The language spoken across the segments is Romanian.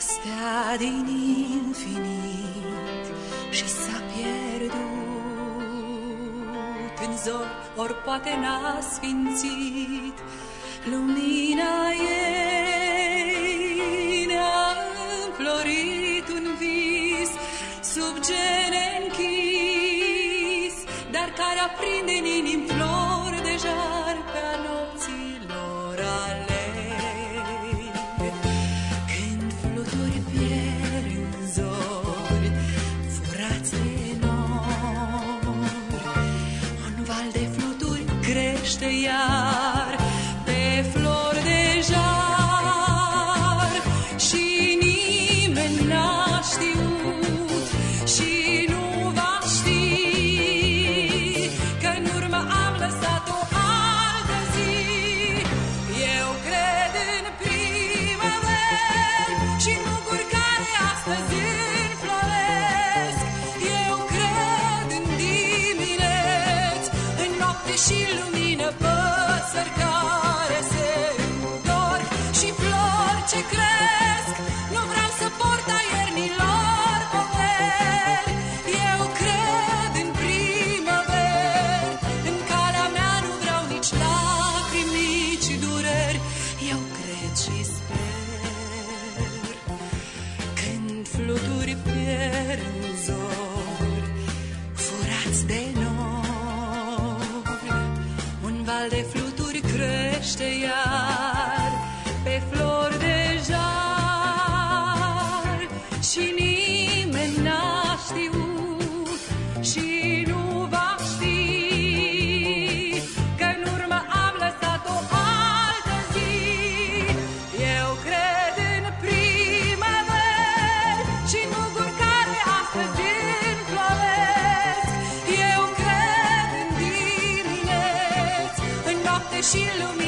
dragostea din infinit și s-a pierdut în zor, ori poate n-a sfințit lumina ei ne-a înflorit un vis sub gene închis, dar care aprinde în inimi flori. Iar pe flori de jar. Și nimeni n-a știut și nici lacrimi, nici dureri. Eu cred și sper când fluturi pierd în zori, furați de nori. Un val de fluturi crește iar înfloresc. Eu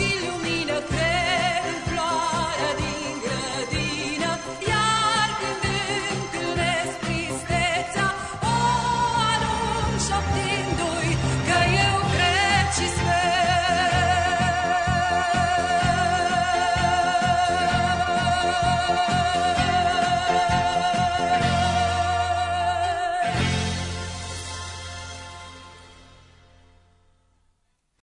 you ilumina.